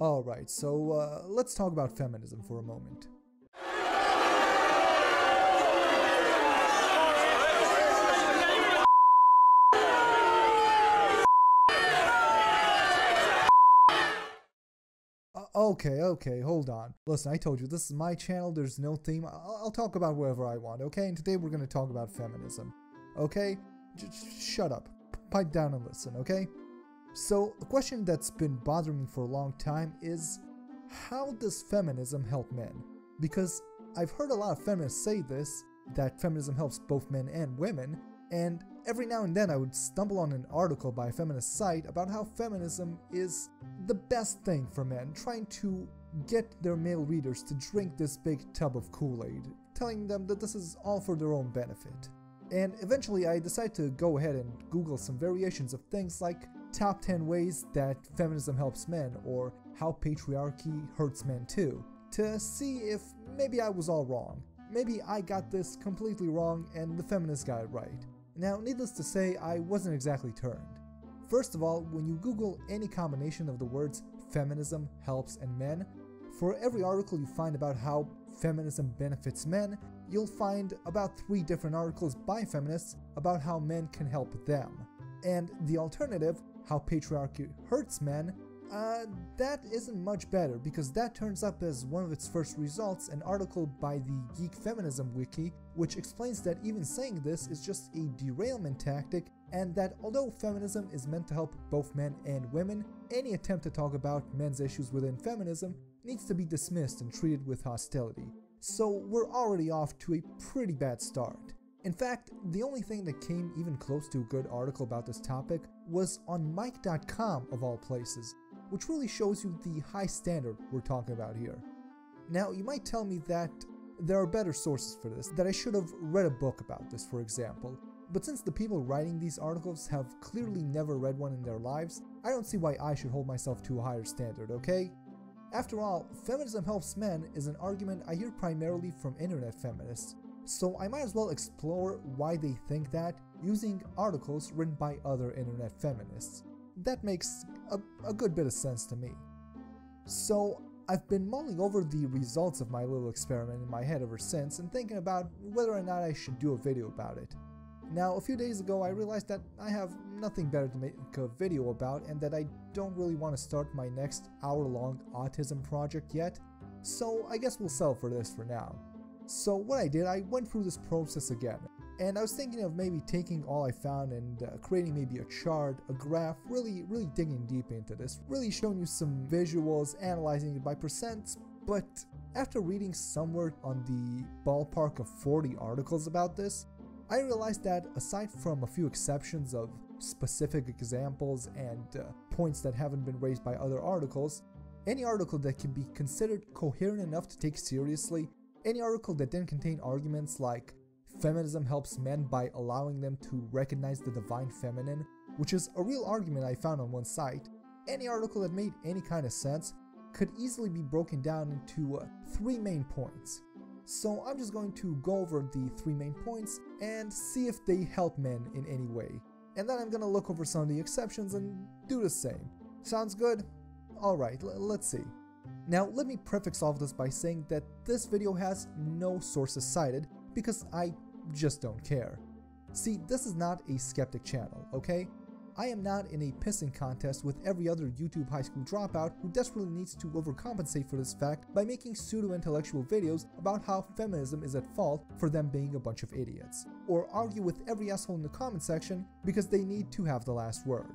Alright, so uh, let's talk about feminism for a moment. Uh, okay, okay, hold on. Listen, I told you, this is my channel, there's no theme. I'll, I'll talk about whatever I want, okay? And today we're gonna talk about feminism, okay? Just shut up. Pipe down and listen, okay? So, a question that's been bothering me for a long time is how does feminism help men? Because I've heard a lot of feminists say this, that feminism helps both men and women, and every now and then I would stumble on an article by a feminist site about how feminism is the best thing for men, trying to get their male readers to drink this big tub of Kool-Aid, telling them that this is all for their own benefit. And eventually I decided to go ahead and Google some variations of things like top 10 ways that feminism helps men or how patriarchy hurts men too, to see if maybe I was all wrong. Maybe I got this completely wrong and the feminists got it right. Now, needless to say, I wasn't exactly turned. First of all, when you Google any combination of the words feminism, helps, and men, for every article you find about how feminism benefits men, you'll find about three different articles by feminists about how men can help them. And the alternative, how patriarchy hurts men, uh, that isn't much better because that turns up as one of its first results an article by the Geek Feminism Wiki, which explains that even saying this is just a derailment tactic and that although feminism is meant to help both men and women, any attempt to talk about men's issues within feminism needs to be dismissed and treated with hostility. So we're already off to a pretty bad start. In fact, the only thing that came even close to a good article about this topic was on Mic.com of all places, which really shows you the high standard we're talking about here. Now, you might tell me that there are better sources for this, that I should have read a book about this, for example, but since the people writing these articles have clearly never read one in their lives, I don't see why I should hold myself to a higher standard, okay? After all, feminism helps men is an argument I hear primarily from internet feminists, so I might as well explore why they think that using articles written by other internet feminists. That makes a, a good bit of sense to me. So I've been mulling over the results of my little experiment in my head ever since and thinking about whether or not I should do a video about it. Now, a few days ago, I realized that I have nothing better to make a video about and that I don't really want to start my next hour-long autism project yet, so I guess we'll settle for this for now. So what I did, I went through this process again, and I was thinking of maybe taking all I found and uh, creating maybe a chart, a graph, really, really digging deep into this, really showing you some visuals, analyzing it by percents, but after reading somewhere on the ballpark of 40 articles about this, I realized that aside from a few exceptions of specific examples and uh, points that haven't been raised by other articles, any article that can be considered coherent enough to take seriously, any article that didn't contain arguments like feminism helps men by allowing them to recognize the divine feminine, which is a real argument I found on one site, any article that made any kind of sense could easily be broken down into uh, three main points. So I'm just going to go over the three main points and see if they help men in any way. And then I'm gonna look over some of the exceptions and do the same. Sounds good? Alright, let's see. Now let me prefix all of this by saying that this video has no sources cited because I just don't care. See, this is not a skeptic channel, okay? I am not in a pissing contest with every other YouTube high school dropout who desperately needs to overcompensate for this fact by making pseudo-intellectual videos about how feminism is at fault for them being a bunch of idiots, or argue with every asshole in the comment section because they need to have the last word.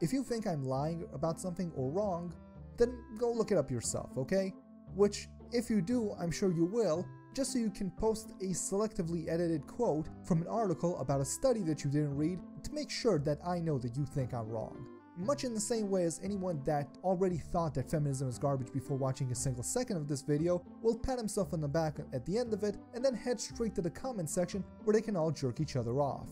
If you think I'm lying about something or wrong, then go look it up yourself, okay? Which, if you do, I'm sure you will, just so you can post a selectively edited quote from an article about a study that you didn't read to make sure that I know that you think I'm wrong. Much in the same way as anyone that already thought that feminism is garbage before watching a single second of this video will pat himself on the back at the end of it and then head straight to the comment section where they can all jerk each other off.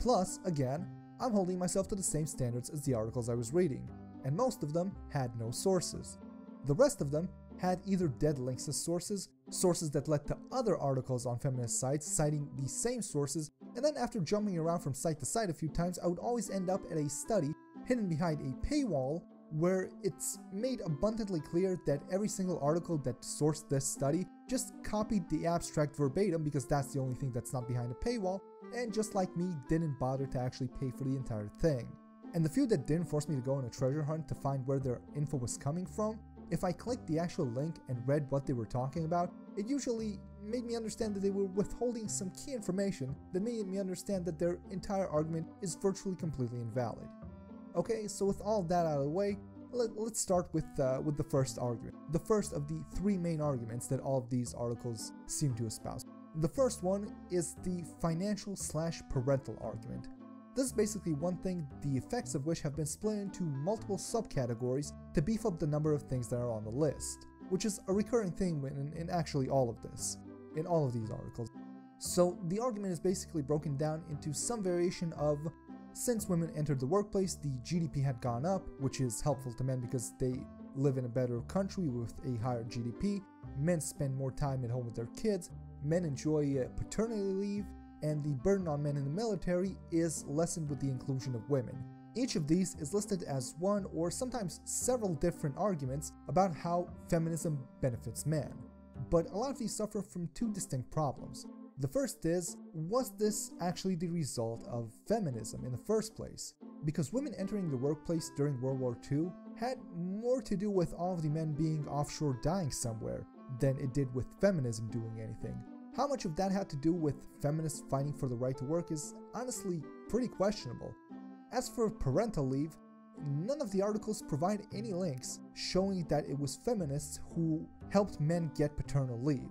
Plus, again, I'm holding myself to the same standards as the articles I was reading, and most of them had no sources. The rest of them had either dead links as sources, sources that led to other articles on feminist sites citing the same sources, and then after jumping around from site to site a few times, I would always end up at a study hidden behind a paywall where it's made abundantly clear that every single article that sourced this study just copied the abstract verbatim because that's the only thing that's not behind a paywall, and just like me, didn't bother to actually pay for the entire thing. And the few that didn't force me to go on a treasure hunt to find where their info was coming from, if I clicked the actual link and read what they were talking about, it usually made me understand that they were withholding some key information that made me understand that their entire argument is virtually completely invalid. Okay, so with all that out of the way, let, us start with uh, with the first argument. The first of the three main arguments that all of these articles seem to espouse. The first one is the financial slash parental argument. This is basically one thing, the effects of which have been split into multiple subcategories to beef up the number of things that are on the list, which is a recurring theme in, in actually all of this, in all of these articles. So the argument is basically broken down into some variation of since women entered the workplace, the GDP had gone up, which is helpful to men because they live in a better country with a higher GDP. Men spend more time at home with their kids. Men enjoy uh, paternity leave, and the burden on men in the military is lessened with the inclusion of women. Each of these is listed as one or sometimes several different arguments about how feminism benefits men. But a lot of these suffer from two distinct problems. The first is, was this actually the result of feminism in the first place? Because women entering the workplace during World War II had more to do with all of the men being offshore dying somewhere than it did with feminism doing anything. How much of that had to do with feminists fighting for the right to work is honestly pretty questionable. As for parental leave, none of the articles provide any links showing that it was feminists who helped men get paternal leave.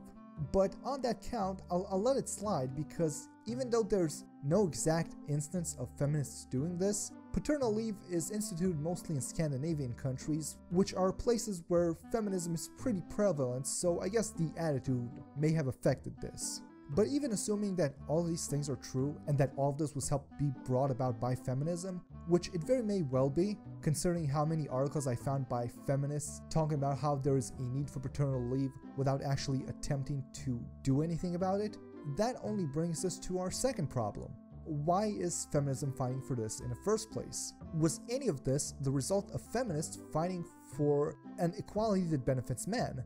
But on that count, I'll, I'll, let it slide because even though there's no exact instance of feminists doing this, paternal leave is instituted mostly in Scandinavian countries, which are places where feminism is pretty prevalent, so I guess the attitude may have affected this. But even assuming that all these things are true and that all of this was helped be brought about by feminism, which it very may well be, considering how many articles I found by feminists talking about how there is a need for paternal leave without actually attempting to do anything about it, that only brings us to our second problem. Why is feminism fighting for this in the first place? Was any of this the result of feminists fighting for an equality that benefits men?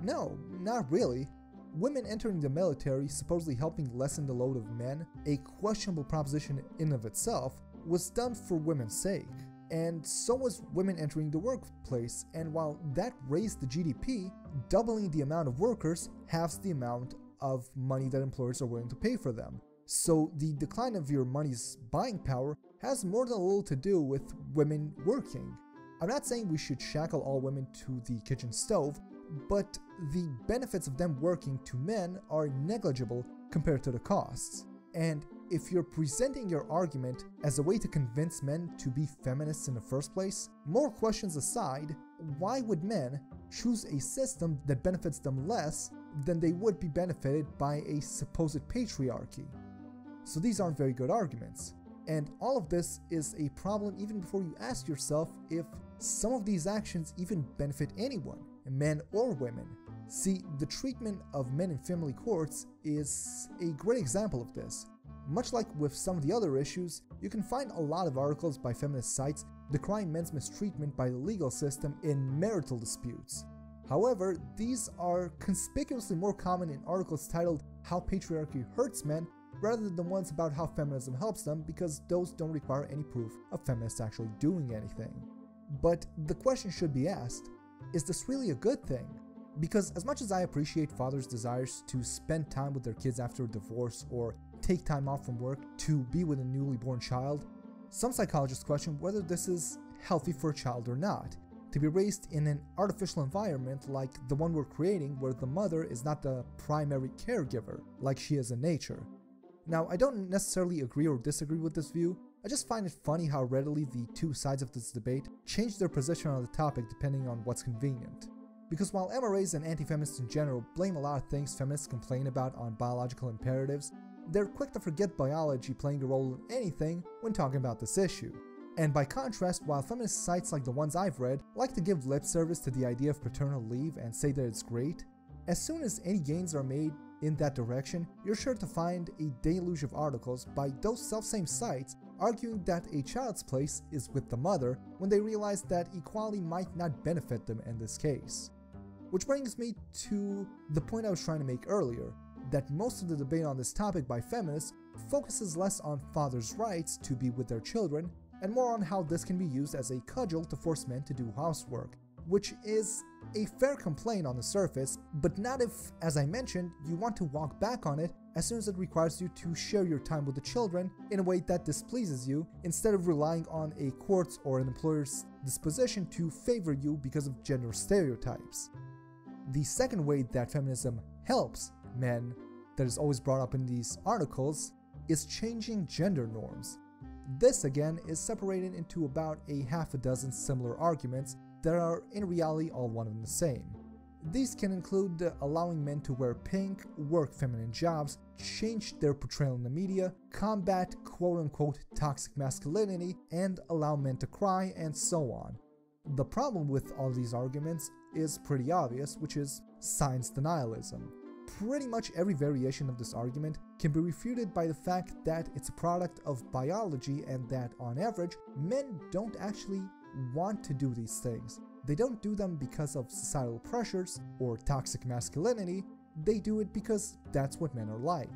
No, not really women entering the military supposedly helping lessen the load of men, a questionable proposition in of itself, was done for women's sake. And so was women entering the workplace, and while that raised the GDP, doubling the amount of workers halves the amount of money that employers are willing to pay for them. So the decline of your money's buying power has more than a little to do with women working. I'm not saying we should shackle all women to the kitchen stove, but the benefits of them working to men are negligible compared to the costs. And if you're presenting your argument as a way to convince men to be feminists in the first place, more questions aside, why would men choose a system that benefits them less than they would be benefited by a supposed patriarchy? So these aren't very good arguments. And all of this is a problem even before you ask yourself if some of these actions even benefit anyone men or women. See, the treatment of men in family courts is a great example of this. Much like with some of the other issues, you can find a lot of articles by feminist sites decrying men's mistreatment by the legal system in marital disputes. However, these are conspicuously more common in articles titled How Patriarchy Hurts Men rather than the ones about how feminism helps them because those don't require any proof of feminists actually doing anything. But the question should be asked, is this really a good thing? Because as much as I appreciate fathers' desires to spend time with their kids after a divorce or take time off from work to be with a newly born child, some psychologists question whether this is healthy for a child or not. To be raised in an artificial environment like the one we're creating where the mother is not the primary caregiver like she is in nature. Now, I don't necessarily agree or disagree with this view, I just find it funny how readily the two sides of this debate change their position on the topic depending on what's convenient. Because while MRAs and anti-feminists in general blame a lot of things feminists complain about on biological imperatives, they're quick to forget biology playing a role in anything when talking about this issue. And by contrast, while feminist sites like the ones I've read like to give lip service to the idea of paternal leave and say that it's great, as soon as any gains are made in that direction, you're sure to find a deluge of articles by those self-same sites arguing that a child's place is with the mother when they realize that equality might not benefit them in this case. Which brings me to the point I was trying to make earlier, that most of the debate on this topic by feminists focuses less on fathers' rights to be with their children and more on how this can be used as a cudgel to force men to do housework, which is a fair complaint on the surface, but not if, as I mentioned, you want to walk back on it as soon as it requires you to share your time with the children in a way that displeases you, instead of relying on a court's or an employer's disposition to favor you because of gender stereotypes. The second way that feminism helps men, that is always brought up in these articles, is changing gender norms. This again is separated into about a half a dozen similar arguments that are in reality all one and the same. These can include allowing men to wear pink, work feminine jobs, change their portrayal in the media, combat quote unquote toxic masculinity, and allow men to cry, and so on. The problem with all these arguments is pretty obvious, which is science denialism. Pretty much every variation of this argument can be refuted by the fact that it's a product of biology and that, on average, men don't actually want to do these things. They don't do them because of societal pressures or toxic masculinity, they do it because that's what men are like.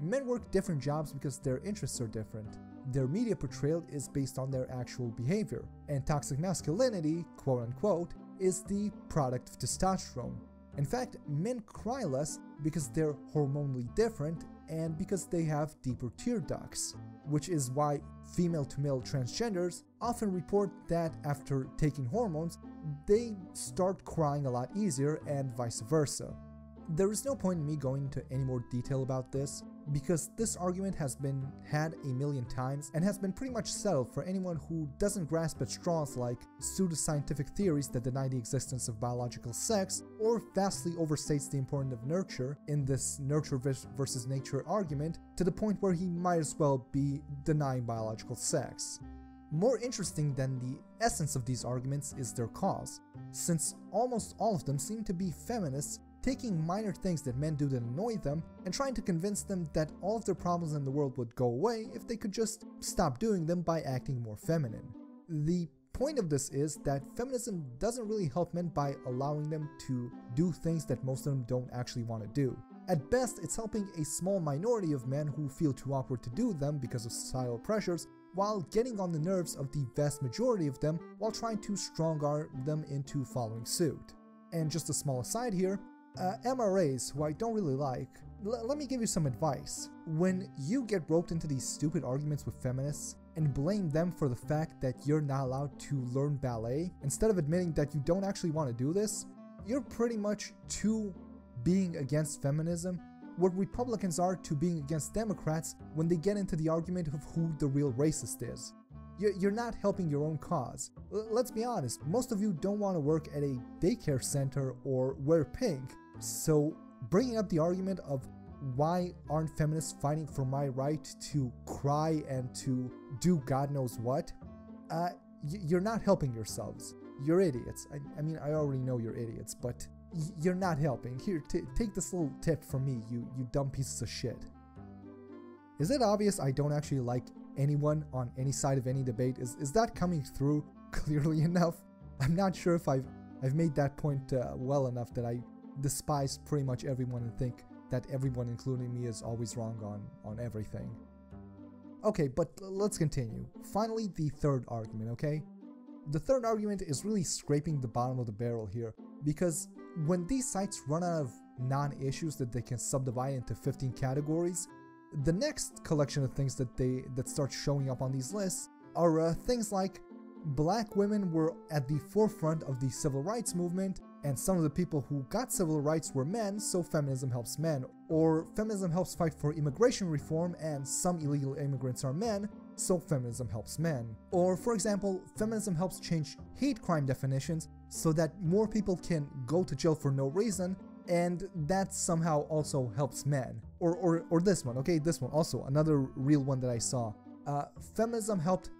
Men work different jobs because their interests are different. Their media portrayal is based on their actual behavior, and toxic masculinity, quote unquote, is the product of testosterone. In fact, men cry less because they're hormonally different and because they have deeper tear ducts, which is why female to male transgenders often report that after taking hormones, they start crying a lot easier and vice versa. There is no point in me going into any more detail about this, because this argument has been had a million times and has been pretty much settled for anyone who doesn't grasp at straws like pseudoscientific theories that deny the existence of biological sex or vastly overstates the importance of nurture in this nurture versus nature argument to the point where he might as well be denying biological sex. More interesting than the essence of these arguments is their cause, since almost all of them seem to be feminists taking minor things that men do that annoy them and trying to convince them that all of their problems in the world would go away if they could just stop doing them by acting more feminine. The point of this is that feminism doesn't really help men by allowing them to do things that most of them don't actually want to do. At best, it's helping a small minority of men who feel too awkward to do them because of societal pressures, while getting on the nerves of the vast majority of them while trying to strong arm them into following suit. And just a small aside here, uh, MRAs, who I don't really like, let me give you some advice. When you get roped into these stupid arguments with feminists and blame them for the fact that you're not allowed to learn ballet, instead of admitting that you don't actually want to do this, you're pretty much to being against feminism what Republicans are to being against Democrats when they get into the argument of who the real racist is. You're not helping your own cause. Let's be honest, most of you don't want to work at a daycare center or wear pink so, bringing up the argument of why aren't feminists fighting for my right to cry and to do God knows what, uh, you're not helping yourselves. You're idiots. I, I, mean, I already know you're idiots, but you're not helping. Here, take this little tip from me, you, you dumb pieces of shit. Is it obvious I don't actually like anyone on any side of any debate? Is, is that coming through clearly enough? I'm not sure if I've, I've made that point uh, well enough that I despise pretty much everyone and think that everyone, including me, is always wrong on, on everything. Okay, but let's continue. Finally, the third argument, okay? The third argument is really scraping the bottom of the barrel here, because when these sites run out of non-issues that they can subdivide into 15 categories, the next collection of things that they that start showing up on these lists are uh, things like black women were at the forefront of the civil rights movement and some of the people who got civil rights were men, so feminism helps men. Or feminism helps fight for immigration reform, and some illegal immigrants are men, so feminism helps men. Or, for example, feminism helps change hate crime definitions so that more people can go to jail for no reason, and that somehow also helps men. Or, or, or this one, okay, this one also, another real one that I saw. Uh, feminism helped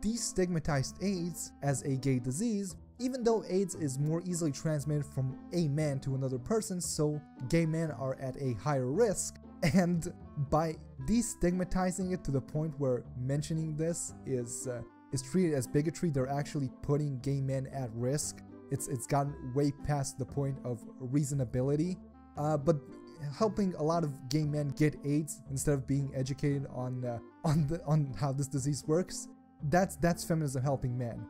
destigmatize AIDS as a gay disease even though AIDS is more easily transmitted from a man to another person, so gay men are at a higher risk, And by destigmatizing it to the point where mentioning this is uh, is treated as bigotry, they're actually putting gay men at risk. It's it's gotten way past the point of reasonability. Uh, but helping a lot of gay men get AIDS instead of being educated on uh, on the on how this disease works, that's that's feminism helping men.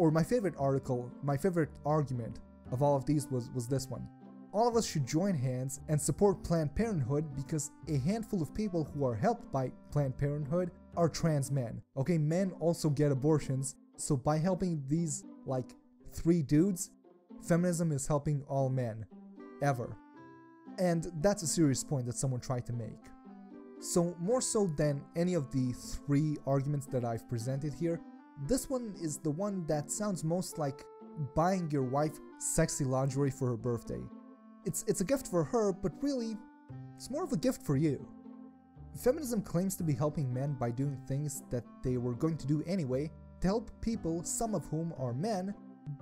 Or my favorite article, my favorite argument of all of these was was this one. All of us should join hands and support Planned Parenthood because a handful of people who are helped by Planned Parenthood are trans men. Okay, men also get abortions, so by helping these like three dudes, feminism is helping all men ever. And that's a serious point that someone tried to make. So, more so than any of the three arguments that I've presented here, this one is the one that sounds most like buying your wife sexy lingerie for her birthday. It's, it's a gift for her, but really, it's more of a gift for you. Feminism claims to be helping men by doing things that they were going to do anyway to help people, some of whom are men,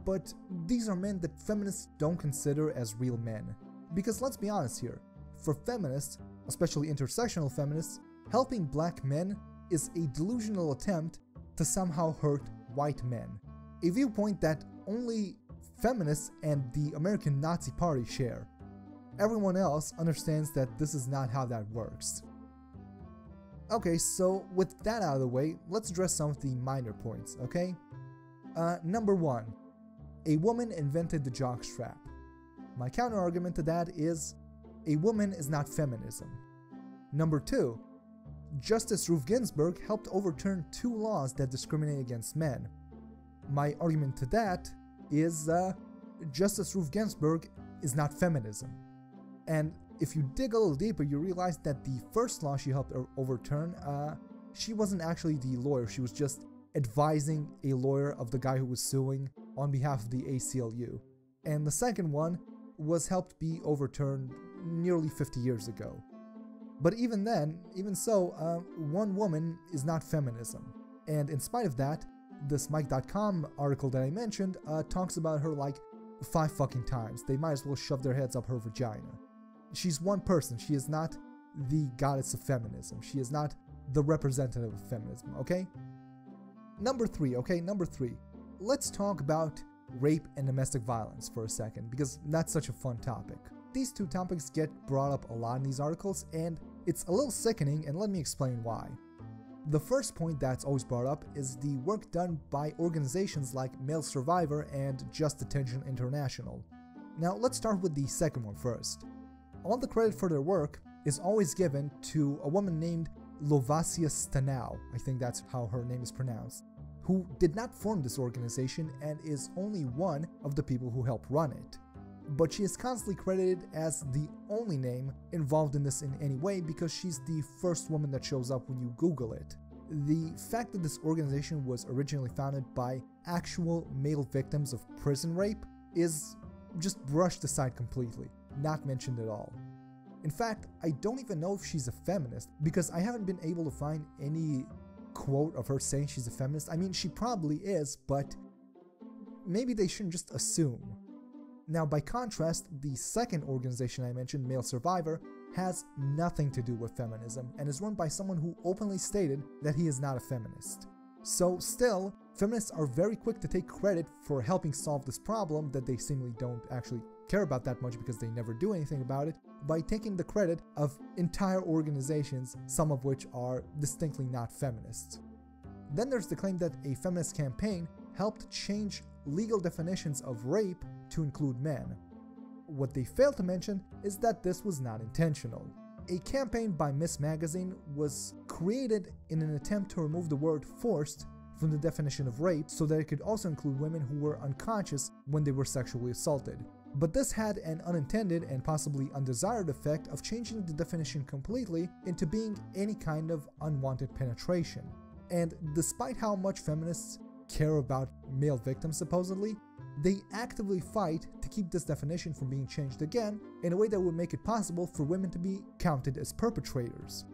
but these are men that feminists don't consider as real men. Because let's be honest here, for feminists, especially intersectional feminists, helping black men is a delusional attempt to somehow hurt white men. A viewpoint that only feminists and the American Nazi Party share. Everyone else understands that this is not how that works. Okay, so with that out of the way, let's address some of the minor points, okay? Uh, number one, a woman invented the jockstrap. My counterargument to that is a woman is not feminism. Number two, Justice Ruth Ginsburg helped overturn two laws that discriminate against men. My argument to that is uh, Justice Ruth Ginsburg is not feminism. And if you dig a little deeper, you realize that the first law she helped overturn, uh, she wasn't actually the lawyer, she was just advising a lawyer of the guy who was suing on behalf of the ACLU. And the second one was helped be overturned nearly 50 years ago. But even then, even so, uh, one woman is not feminism. And in spite of that, this Mic.com article that I mentioned uh, talks about her like five fucking times. They might as well shove their heads up her vagina. She's one person. She is not the goddess of feminism. She is not the representative of feminism, okay? Number three, okay? Number three. Let's talk about rape and domestic violence for a second because that's such a fun topic. These two topics get brought up a lot in these articles and it's a little sickening and let me explain why. The first point that's always brought up is the work done by organizations like Male Survivor and Just Detention International. Now let's start with the second one first. All the credit for their work is always given to a woman named Lovisa Stannow, I think that's how her name is pronounced, who did not form this organization and is only one of the people who helped run it. But she is constantly credited as the only name involved in this in any way because she's the first woman that shows up when you Google it. The fact that this organization was originally founded by actual male victims of prison rape is just brushed aside completely, not mentioned at all. In fact, I don't even know if she's a feminist because I haven't been able to find any quote of her saying she's a feminist. I mean, she probably is, but maybe they shouldn't just assume. Now, by contrast, the second organization I mentioned, Male Survivor, has nothing to do with feminism and is run by someone who openly stated that he is not a feminist. So, still, feminists are very quick to take credit for helping solve this problem that they seemingly don't actually care about that much because they never do anything about it, by taking the credit of entire organizations, some of which are distinctly not feminists. Then there's the claim that a feminist campaign helped change legal definitions of rape to include men. What they fail to mention is that this was not intentional. A campaign by Ms. Magazine was created in an attempt to remove the word forced from the definition of rape so that it could also include women who were unconscious when they were sexually assaulted. But this had an unintended and possibly undesired effect of changing the definition completely into being any kind of unwanted penetration. And despite how much feminists care about male victims supposedly, they actively fight to keep this definition from being changed again in a way that would make it possible for women to be counted as perpetrators.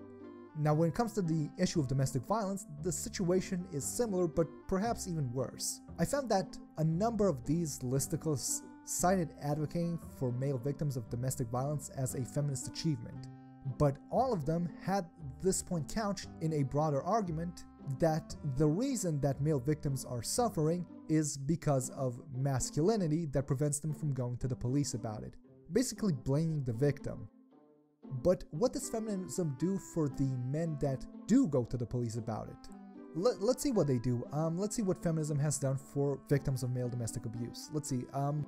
Now, when it comes to the issue of domestic violence, the situation is similar but perhaps even worse. I found that a number of these listicles cited advocating for male victims of domestic violence as a feminist achievement. But all of them had this point couched in a broader argument that the reason that male victims are suffering is because of masculinity that prevents them from going to the police about it, basically blaming the victim. But what does feminism do for the men that do go to the police about it? Let, us see what they do. Um, let's see what feminism has done for victims of male domestic abuse. Let's see. Um,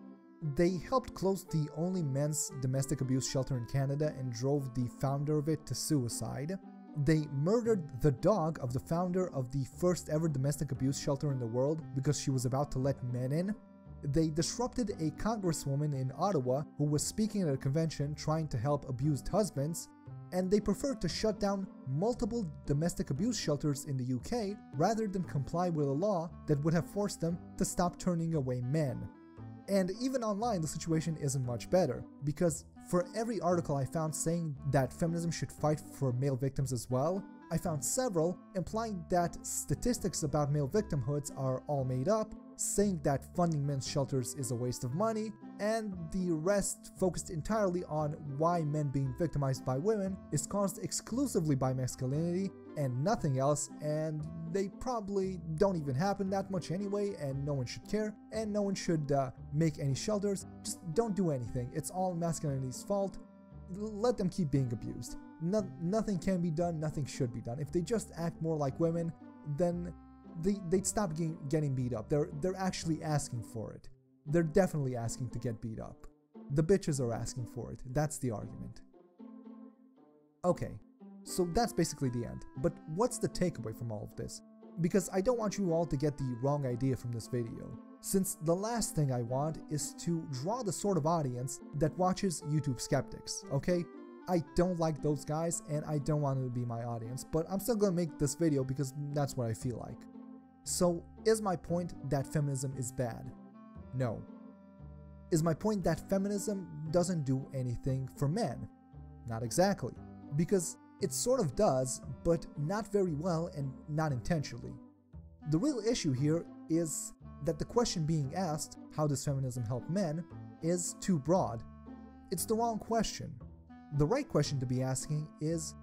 they helped close the only men's domestic abuse shelter in Canada and drove the founder of it to suicide. They murdered the dog of the founder of the first ever domestic abuse shelter in the world because she was about to let men in. They disrupted a congresswoman in Ottawa who was speaking at a convention trying to help abused husbands, and they preferred to shut down multiple domestic abuse shelters in the UK rather than comply with a law that would have forced them to stop turning away men. And even online, the situation isn't much better, because for every article I found saying that feminism should fight for male victims as well, I found several implying that statistics about male victimhoods are all made up, saying that funding men's shelters is a waste of money, and the rest focused entirely on why men being victimized by women is caused exclusively by masculinity and nothing else, and they probably don't even happen that much anyway, and no one should care, and no one should uh, make any shelters. Just don't do anything. It's all masculinity's fault. Let them keep being abused. No, nothing can be done, nothing should be done. If they just act more like women, then they, they'd stop getting, getting beat up. They're, they're actually asking for it. They're definitely asking to get beat up. The bitches are asking for it. That's the argument. Okay, so that's basically the end. But what's the takeaway from all of this? Because I don't want you all to get the wrong idea from this video. Since the last thing I want is to draw the sort of audience that watches YouTube skeptics, okay? I don't like those guys and I don't want to be my audience, but I'm still gonna make this video because that's what I feel like. So, is my point that feminism is bad? No. Is my point that feminism doesn't do anything for men? Not exactly. Because it sort of does, but not very well and not intentionally. The real issue here is that the question being asked, how does feminism help men, is too broad. It's the wrong question. The right question to be asking is,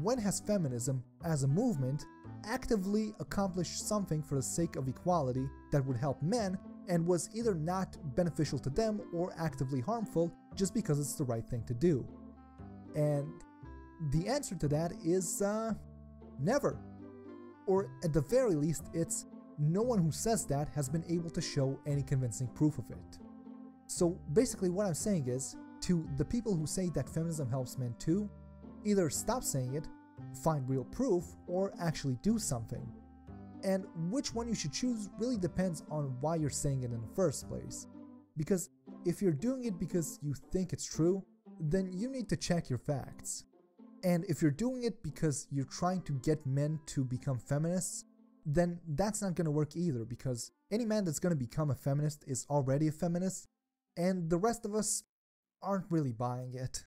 when has feminism, as a movement, actively accomplished something for the sake of equality that would help men and was either not beneficial to them or actively harmful just because it's the right thing to do? And the answer to that is uh, never. Or at the very least, it's no one who says that has been able to show any convincing proof of it. So basically, what I'm saying is to the people who say that feminism helps men too, either stop saying it, find real proof, or actually do something. And which one you should choose really depends on why you're saying it in the first place. Because if you're doing it because you think it's true, then you need to check your facts. And if you're doing it because you're trying to get men to become feminists, then that's not going to work either because any man that's going to become a feminist is already a feminist, and the rest of us aren't really buying it.